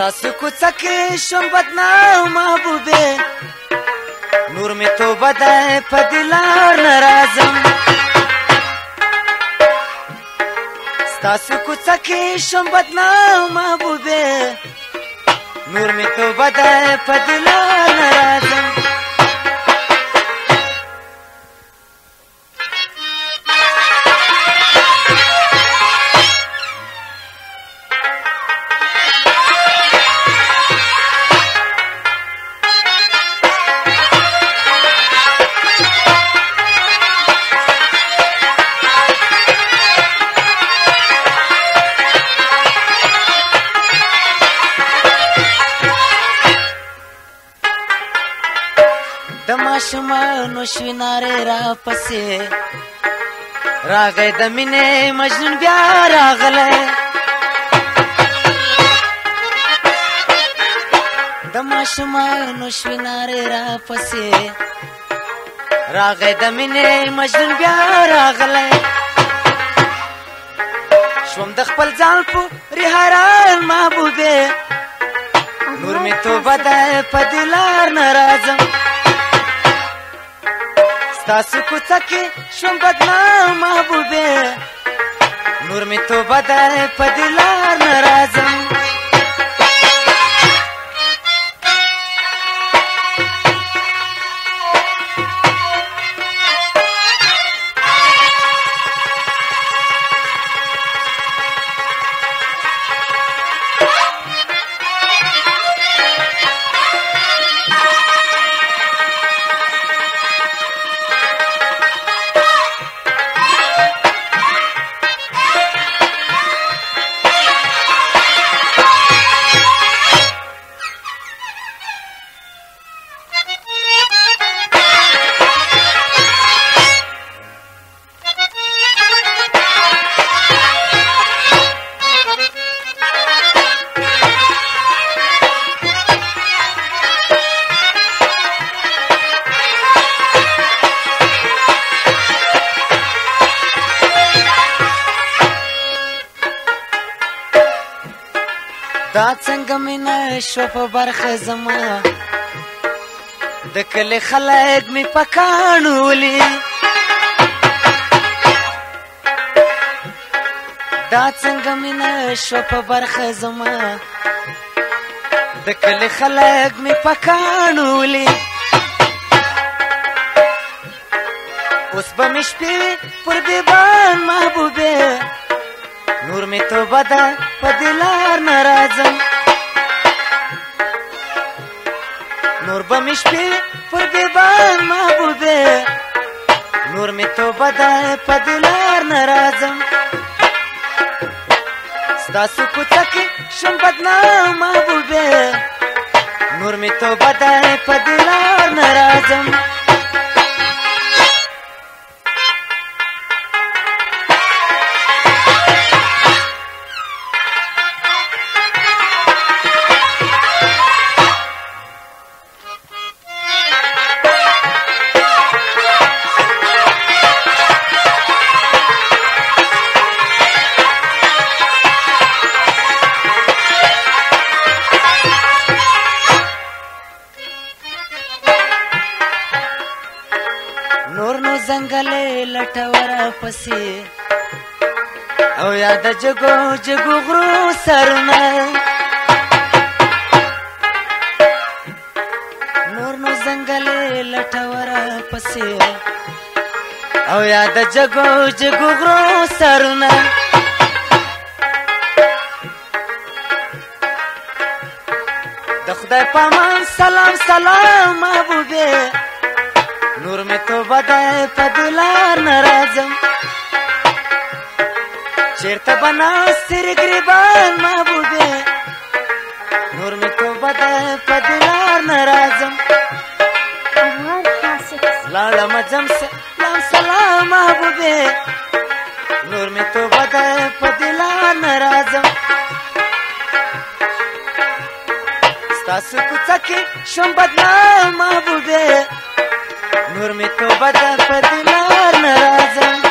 داسې کوڅه کې شم بدنام محبوبې نور مې توبه ده په دې لار نه راځم ستاسې کوڅه کې شم بدنام محبوبې نور مې توبه ده په دې لار نه راځم د ماشومانو شوینارې را پسې راغی د مینې مجنون بیا راغلی د ماشومانو شوینارې را پسې راغی د مینې مجنون بیا راغلی شوم د خپل ځان په ریحران محبوبې نور می توبه ده په دلار ناراضم تاسو کوڅه کې شوم بدنام محبوبې نور می توبه در په دلار ناراضم دا څنګه مینا شو په برخه زما د کله خلک می پکانولي دا څنګه مینا شو په برخه زما د کله خلک می پکانولي اوس به مشپې پر بیبان محبوبه نور می توبه ده په دلار ناراضم نور به می شپې پر دیوان محبوبه نور می توبه ده په دلار ناراضم ستاسو کوڅه کې شم بدنام محبوبه نور می توبه ده په نور نو زنګلې لټور پسې او یاد جگو جگو غرو سرنا نور نو زنګلې لټور پسې او یاد جگو جگو غرو سرنا د خدای پامان سلام سلام محبوبه نور مې توبه ده په دلار ناراضم چیرته بنا سر غریبان محبوبې نور مې توبه ده په دلار ناراضم لاړم ځم سلام محبوبې نور مې توبه ده په دلار ناراضم تاسو کوڅه کې شم بدنام محبوبې نور می توبه ده په دینار ناراضه